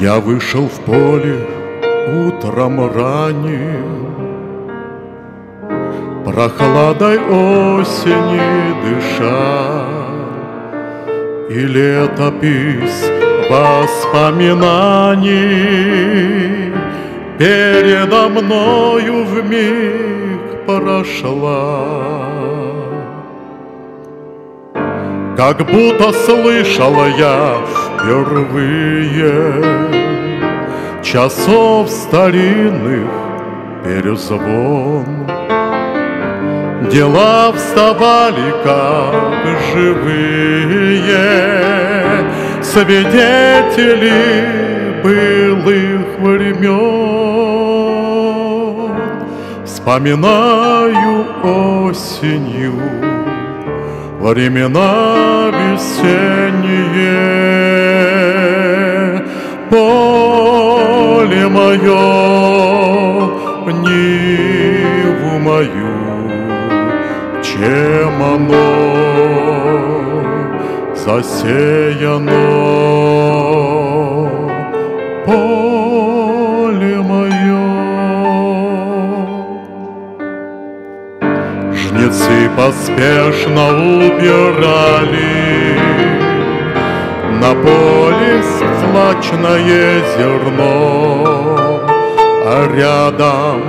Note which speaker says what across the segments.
Speaker 1: Я вышел в поле утром ранним, Прохладой осени дыша, И летопись воспоминаний Передо мною вмиг прошла. Как будто слышала я впервые Часов старинных перезвон. Дела вставали как живые. Свидетели былых времен Вспоминаю осенью Времена весенние. Поле мое, Ниву мою Чем оно засеяно? Поле поспешно убирали На поле злачное зерно А рядом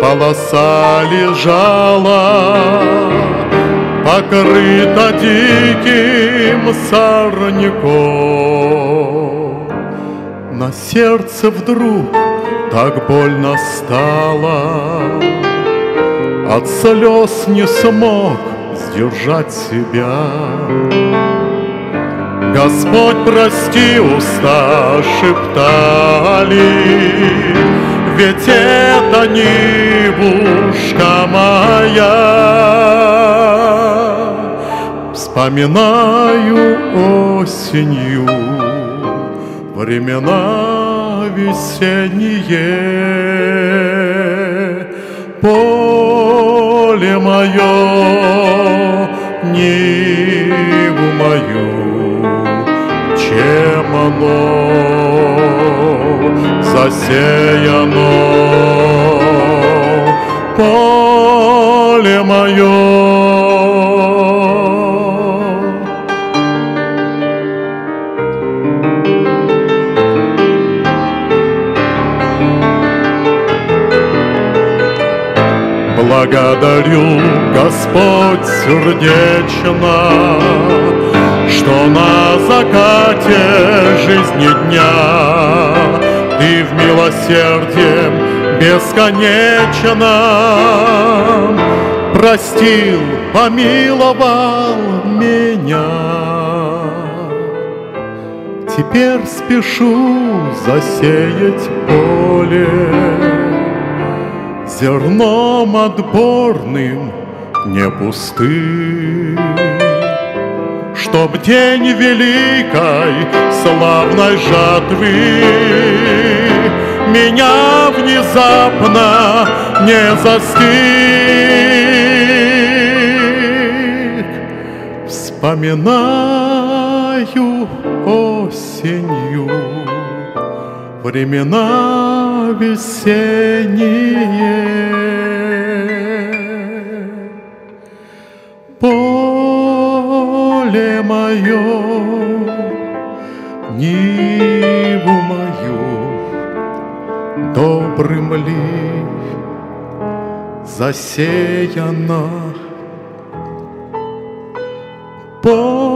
Speaker 1: полоса лежала Покрыта диким сорняком. На сердце вдруг так больно стало от слез не смог сдержать себя. Господь, прости, уста шептали, Ведь это Нивушка моя. Вспоминаю осенью времена весенние. Поле мое, Ниву мою, чем оно засеяно? Поле мое. Благодарю, Господь, сердечно, Что на закате жизни дня Ты в милосердием бесконечном Простил, помиловал меня. Теперь спешу засеять поле зерном отборным, не пустым. Чтоб день великой славной жатвы Меня внезапно не застиг. Вспоминаю осенью времена весенние. Поле мое, Ниву мою, добрым ли засеяно поле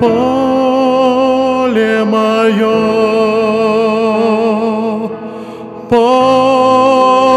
Speaker 1: поле мое, поле